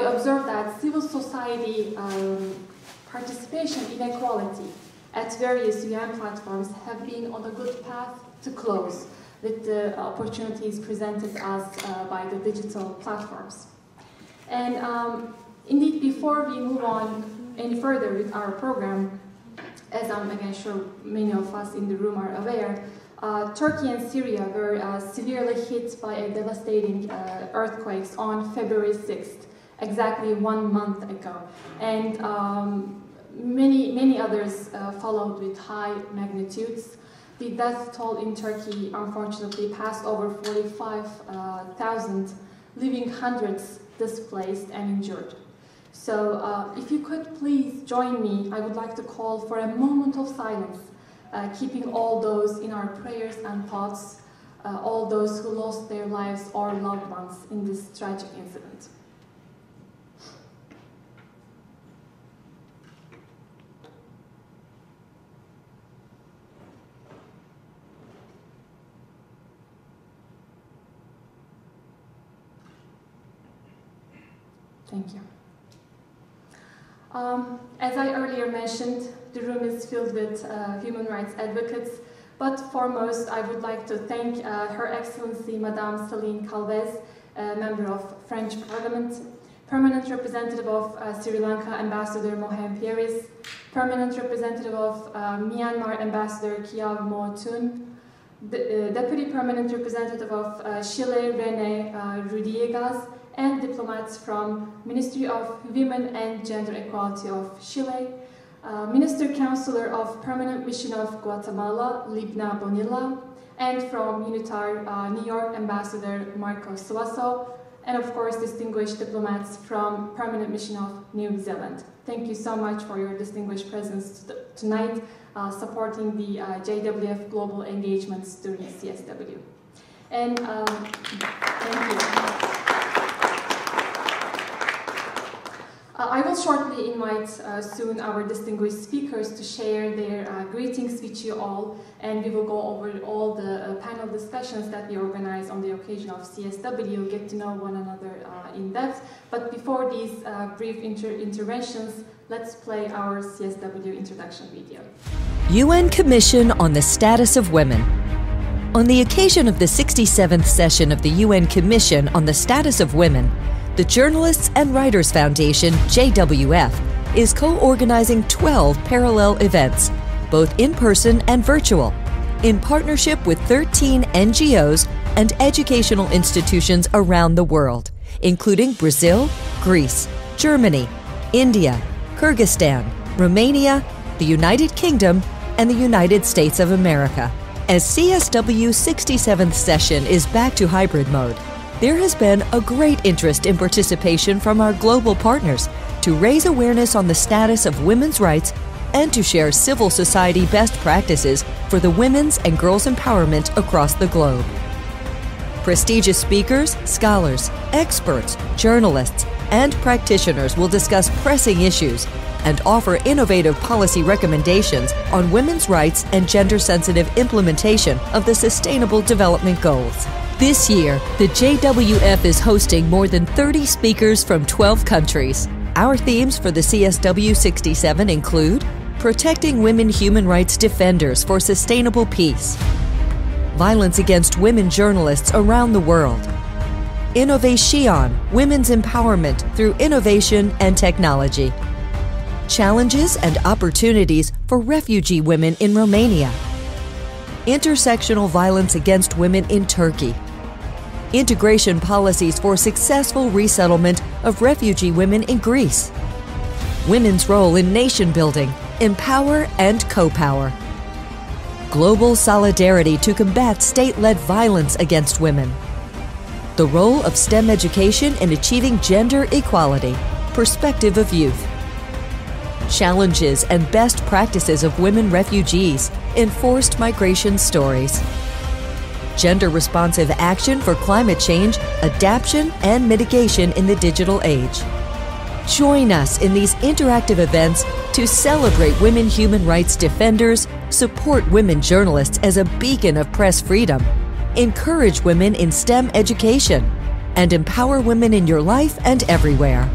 I observed that civil society um, participation inequality at various UN platforms have been on a good path to close with the opportunities presented us uh, by the digital platforms. And um, indeed, before we move on any further with our program, as I'm again sure many of us in the room are aware, uh, Turkey and Syria were uh, severely hit by a devastating uh, earthquakes on February 6th, exactly one month ago. And um, many, many others uh, followed with high magnitudes. The death toll in Turkey unfortunately passed over 45,000, leaving hundreds displaced and injured. So uh, if you could please join me, I would like to call for a moment of silence, uh, keeping all those in our prayers and thoughts, uh, all those who lost their lives or loved ones in this tragic incident. Thank you. Um, as I earlier mentioned, the room is filled with uh, human rights advocates, but foremost, I would like to thank uh, Her Excellency Madame Céline Calvez, uh, member of French Parliament, Permanent Representative of uh, Sri Lanka Ambassador Mohan Pieris, Permanent Representative of uh, Myanmar Ambassador Kyaw Moe Tun, the, uh, Deputy Permanent Representative of Chile Rene Rudiegas, and diplomats from Ministry of Women and Gender Equality of Chile, uh, Minister Counselor of Permanent Mission of Guatemala, Libna Bonilla, and from UNITAR uh, New York Ambassador Marco Suazo, and of course distinguished diplomats from Permanent Mission of New Zealand. Thank you so much for your distinguished presence tonight, uh, supporting the uh, JWF Global Engagements during CSW. And um, thank you. Uh, I will shortly invite uh, soon our distinguished speakers to share their uh, greetings with you all, and we will go over all the uh, panel discussions that we organize on the occasion of CSW, get to know one another in depth. But before these brief inter interventions, let's play our CSW introduction video. UN Commission on the Status of Women. On the occasion of the 67th session of the UN Commission on the Status of Women, the Journalists and Writers Foundation, JWF, is co organizing 12 parallel events, both in person and virtual, in partnership with 13 NGOs and educational institutions around the world, including Brazil, Greece, Germany, India, Kyrgyzstan, Romania, the United Kingdom, and the United States of America. As CSW 67th session is back to hybrid mode, there has been a great interest in participation from our global partners to raise awareness on the status of women's rights and to share civil society best practices for the women's and girls' empowerment across the globe. Prestigious speakers, scholars, experts, journalists, and practitioners will discuss pressing issues and offer innovative policy recommendations on women's rights and gender sensitive implementation of the Sustainable Development Goals. This year, the JWF is hosting more than 30 speakers from 12 countries. Our themes for the CSW 67 include Protecting Women Human Rights Defenders for Sustainable Peace, Violence Against Women Journalists Around the World, Innovation Women's Empowerment Through Innovation and Technology, Challenges and Opportunities for Refugee Women in Romania, Intersectional Violence Against Women in Turkey, integration policies for successful resettlement of refugee women in Greece, women's role in nation building, empower and co-power, global solidarity to combat state-led violence against women, the role of STEM education in achieving gender equality, perspective of youth, challenges and best practices of women refugees, enforced migration stories gender responsive action for climate change, adaptation, and mitigation in the digital age. Join us in these interactive events to celebrate women human rights defenders, support women journalists as a beacon of press freedom, encourage women in STEM education, and empower women in your life and everywhere.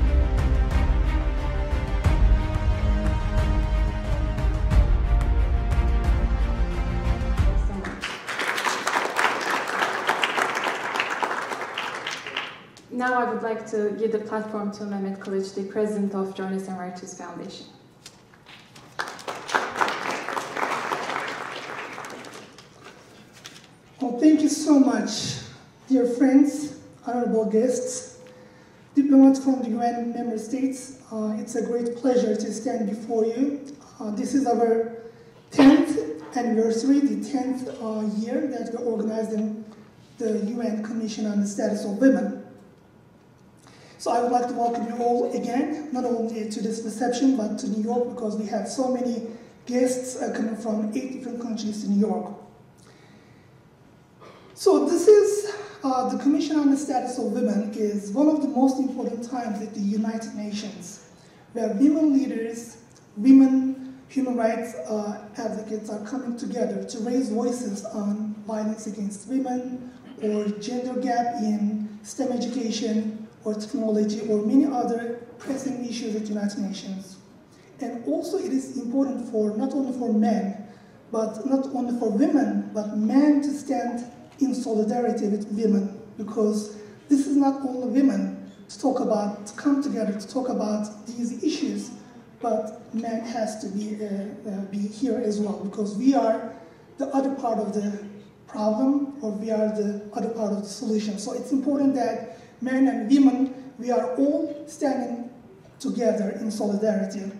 Now I would like to give the platform to Mehmet Kılıç, the president of Journalists and Writers Foundation. Well, thank you so much, dear friends, honorable guests, diplomats from the UN member states. Uh, it's a great pleasure to stand before you. Uh, this is our 10th anniversary, the 10th uh, year that we're organizing the UN Commission on the Status of Women. So I would like to welcome you all again, not only to this reception, but to New York, because we have so many guests uh, coming from eight different countries to New York. So this is uh, the Commission on the Status of Women is one of the most important times at the United Nations, where women leaders, women human rights uh, advocates are coming together to raise voices on violence against women or gender gap in STEM education or technology or many other pressing issues at the United Nations. And also it is important for not only for men, but not only for women, but men to stand in solidarity with women because this is not only women to talk about, to come together to talk about these issues, but men has to be, uh, uh, be here as well because we are the other part of the problem or we are the other part of the solution. So it's important that men and women, we are all standing together in solidarity.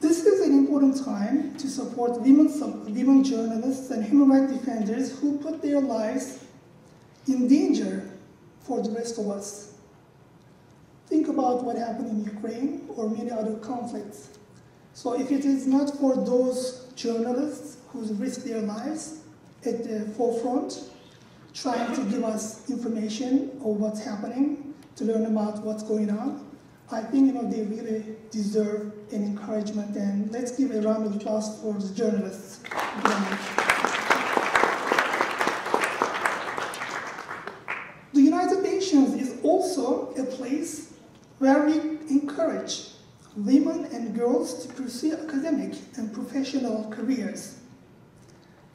This is an important time to support women, women journalists and human rights defenders who put their lives in danger for the rest of us. Think about what happened in Ukraine or many other conflicts. So if it is not for those journalists who risk their lives at the forefront, trying to give us information of what's happening, to learn about what's going on, I think you know they really deserve an encouragement and let's give a round of applause for the journalists. The United Nations is also a place where we encourage women and girls to pursue academic and professional careers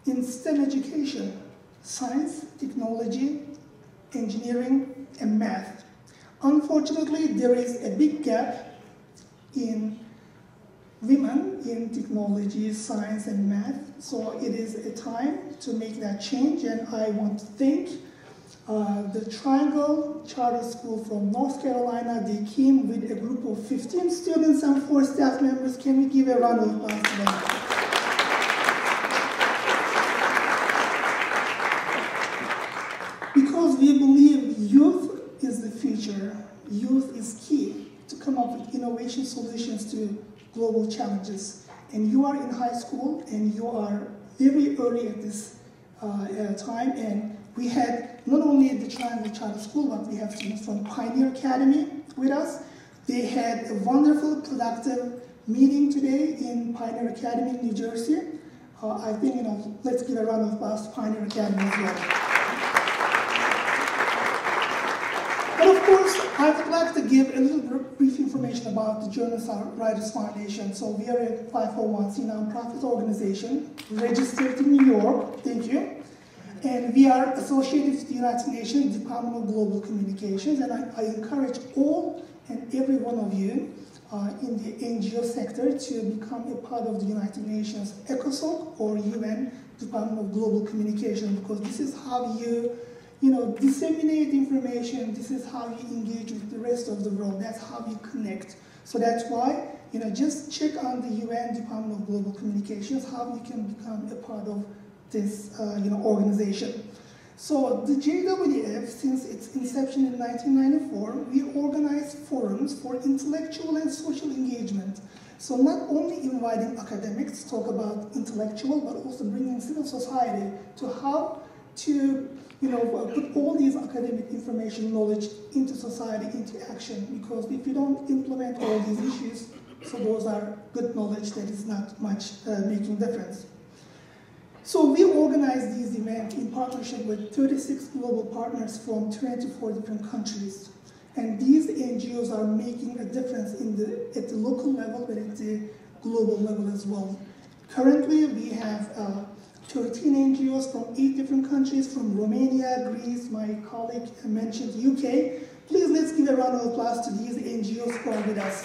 in STEM education, science, technology, engineering, and math. Unfortunately, there is a big gap in women in technology, science, and math. So it is a time to make that change, and I want to thank uh, the Triangle Charter School from North Carolina. They came with a group of 15 students and four staff members. Can we give a round of applause to them? Because we believe youth is the future. Youth is key to come up with innovation solutions to global challenges. And you are in high school and you are very early at this uh, uh, time. And we had not only the Triangle Charter School, but we have students from Pioneer Academy with us. They had a wonderful, productive meeting today in Pioneer Academy, New Jersey. Uh, I think, you know, let's give a round of applause to Pioneer Academy as well. Of course, I would like to give a little brief information about the Journalists Writers Foundation. So we are a 501c nonprofit organization registered in New York. Thank you. And we are associated with the United Nations Department of Global Communications. And I, I encourage all and every one of you uh, in the NGO sector to become a part of the United Nations ECOSOC or UN Department of Global Communications because this is how you you know, disseminate information. This is how you engage with the rest of the world. That's how you connect. So that's why, you know, just check on the UN Department of Global Communications, how you can become a part of this, uh, you know, organization. So the JWF, since its inception in 1994, we organize forums for intellectual and social engagement. So not only inviting academics to talk about intellectual, but also bringing civil society to how to you know, put all these academic information knowledge into society, into action, because if you don't implement all these issues, so those are good knowledge that is not much uh, making difference. So we organize these events in partnership with 36 global partners from 24 different countries. And these NGOs are making a difference in the, at the local level, but at the global level as well. Currently, we have uh, 13 NGOs from eight different countries, from Romania, Greece, my colleague mentioned UK. Please let's give a round of applause to these NGOs who are with us.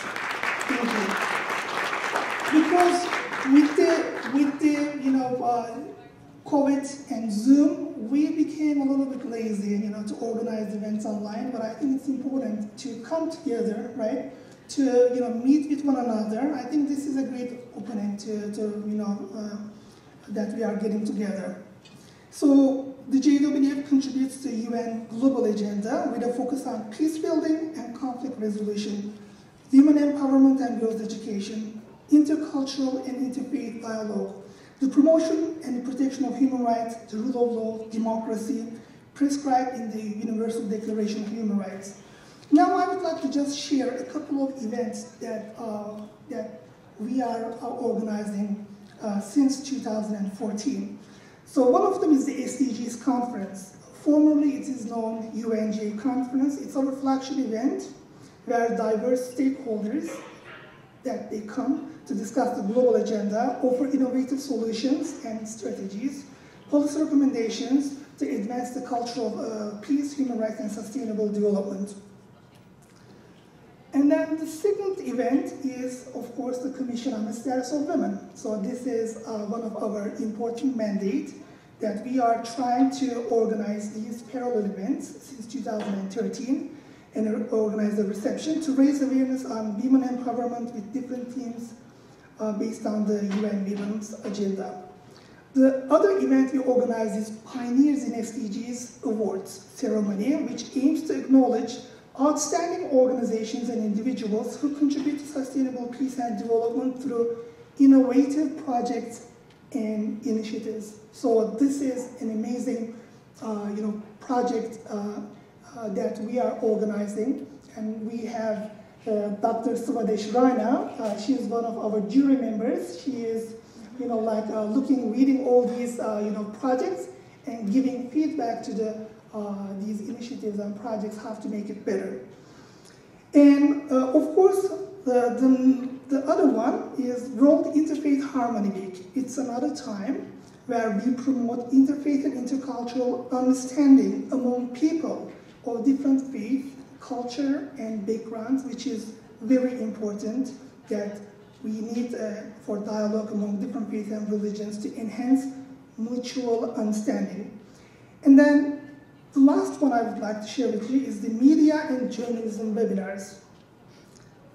Thank you. Because with the, with the you know, uh, COVID and Zoom, we became a little bit lazy, you know, to organize events online, but I think it's important to come together, right? To, you know, meet with one another. I think this is a great opening to, to you know, uh, that we are getting together. So the JWF contributes to UN global agenda with a focus on peace building and conflict resolution, human empowerment and girls education, intercultural and interfaith dialogue, the promotion and protection of human rights, the rule of law, democracy, prescribed in the Universal Declaration of Human Rights. Now I would like to just share a couple of events that, uh, that we are organizing uh, since 2014. So one of them is the SDGs conference. Formerly it is known UNJ conference. It's our flagship event where diverse stakeholders that they come to discuss the global agenda, offer innovative solutions and strategies, policy recommendations to advance the culture of uh, peace, human rights, and sustainable development. And then the second event is, of course, the Commission on the Status of Women. So this is uh, one of our important mandates that we are trying to organize these parallel events since 2013 and organize a reception to raise awareness on women empowerment with different themes uh, based on the UN Women's Agenda. The other event we organize is Pioneers in SDGs Awards ceremony, which aims to acknowledge outstanding organizations and individuals who contribute to sustainable peace and development through innovative projects and initiatives. So this is an amazing uh, you know, project uh, uh, that we are organizing and we have uh, Dr. Swadesh Rana. Uh, she is one of our jury members. She is, you know, like uh, looking, reading all these, you know, projects and giving feedback to the these initiatives and projects have to make it better. And of course, the, the, the other one is World Interfaith Harmony Week. It's another time where we promote interfaith and intercultural understanding among people of different faith, culture and backgrounds, which is very important that we need uh, for dialogue among different faiths and religions to enhance mutual understanding. And then the last one I would like to share with you is the media and journalism webinars.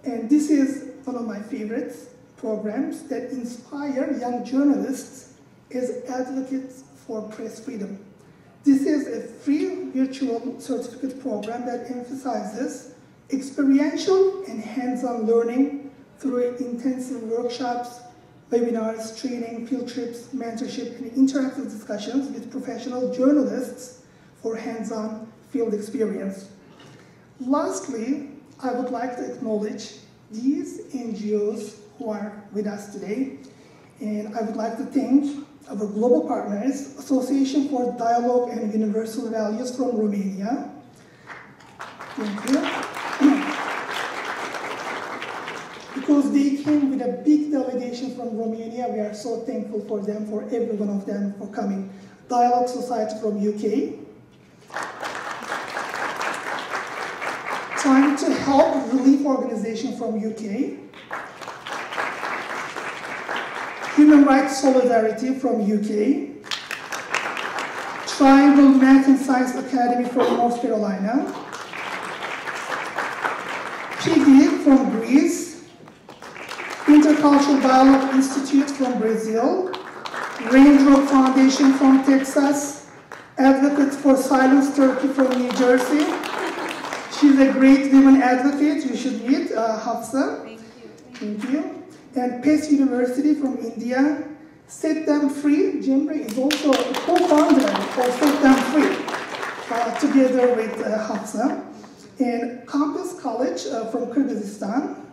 And this is one of my favorite programs that inspire young journalists as advocates for press freedom. This is a free virtual certificate program that emphasizes experiential and hands-on learning through intensive workshops, webinars, training, field trips, mentorship, and interactive discussions with professional journalists for hands-on field experience. Lastly, I would like to acknowledge these NGOs who are with us today, and I would like to thank our global partners, Association for Dialogue and Universal Values from Romania. Thank you. because they came with a big delegation from Romania, we are so thankful for them, for every one of them for coming. Dialogue Society from UK. Time to Help Relief Organization from UK. Human Rights Solidarity from UK, Triangle Math and Science Academy from North Carolina, PIGI from Greece, Intercultural Dialogue Institute from Brazil, Raindrop Foundation from Texas, Advocates for Silenced Turkey from New Jersey. She's a great women advocate. You should meet uh, Hafsa. Thank you. Thank you and PES University from India. Set Them Free, Cemre is also a co-founder of Set Them Free, uh, together with uh, Hafsa. And Compass College uh, from Kyrgyzstan,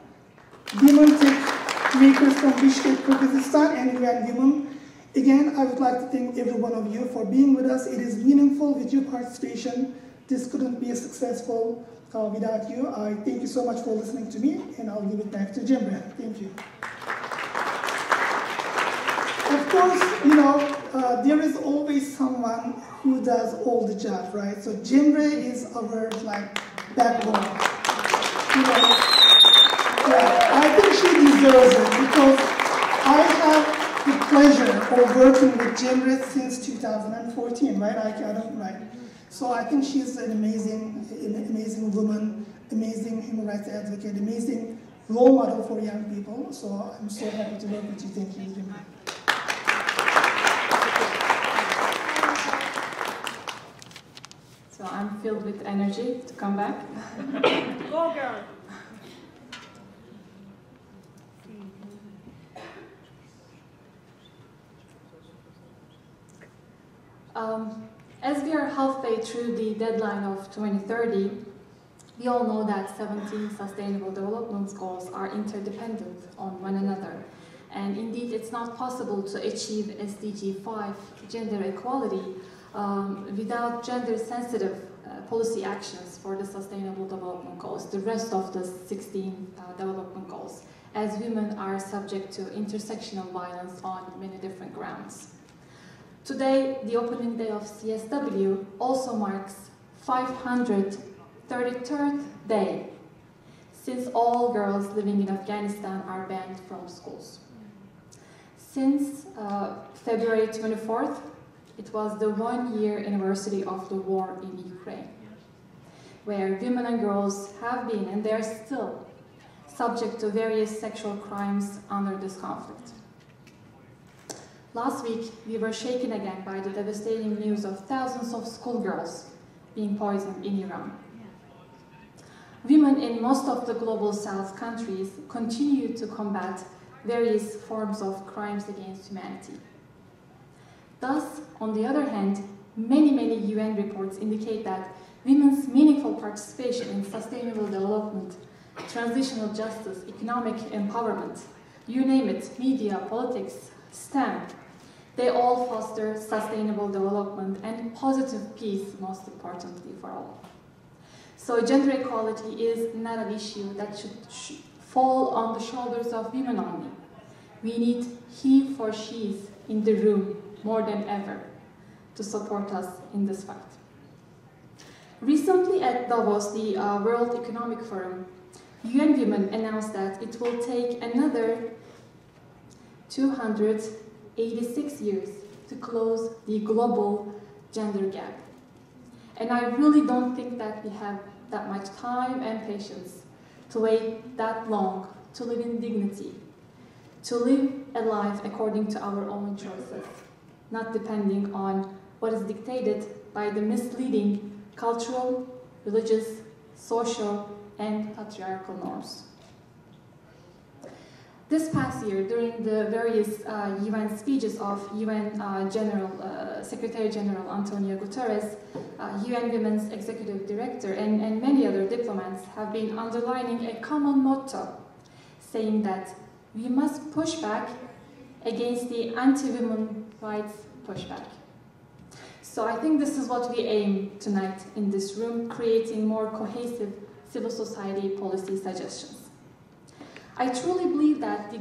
Women Tech Makers from Bishkek, Kyrgyzstan, and UN Women. Again, I would like to thank every one of you for being with us. It is meaningful with your participation. This couldn't be successful uh, without you. I thank you so much for listening to me, and I'll give it back to Cemre. Thank you. Of course, you know, uh, there is always someone who does all the job, right? So Cemre is our like backbone. You know, yeah, I think she deserves it because I have the pleasure of working with Cemre since 2014, right? I, I don't right. So I think she's an amazing, an amazing woman, amazing human rights advocate, amazing role model for young people. So I'm so happy to work with you. Thank you, Cemre. So I'm filled with energy to come back. Go girl! Um, as we are halfway through the deadline of 2030, we all know that 17 Sustainable Development Goals are interdependent on one another. And indeed, it's not possible to achieve SDG 5, gender equality, um, without gender-sensitive uh, policy actions for the Sustainable Development Goals, the rest of the 16 uh, development goals, as women are subject to intersectional violence on many different grounds. Today, the opening day of CSW also marks 533rd day since all girls living in Afghanistan are banned from schools. Since uh, February 24th, it was the one-year anniversary of the war in Ukraine, where women and girls have been, and they are still, subject to various sexual crimes under this conflict. Last week, we were shaken again by the devastating news of thousands of schoolgirls being poisoned in Iran. Women in most of the global south countries continue to combat various forms of crimes against humanity. Thus, on the other hand, many, many UN reports indicate that women's meaningful participation in sustainable development, transitional justice, economic empowerment, you name it, media, politics, STEM, they all foster sustainable development and positive peace, most importantly for all. So gender equality is not an issue that should sh fall on the shoulders of women only. We need he for she's in the room more than ever to support us in this fight. Recently at Davos, the uh, World Economic Forum, UN Women announced that it will take another 286 years to close the global gender gap. And I really don't think that we have that much time and patience to wait that long to live in dignity, to live a life according to our own choices, not depending on what is dictated by the misleading cultural, religious, social, and patriarchal norms. This past year, during the various uh, UN speeches of UN uh, General, uh, Secretary General Antonio Guterres, UN uh, Women's Executive Director, and, and many other diplomats have been underlining a common motto, saying that we must push back against the anti-women rights pushback. So I think this is what we aim tonight in this room, creating more cohesive civil society policy suggestions. I truly believe that the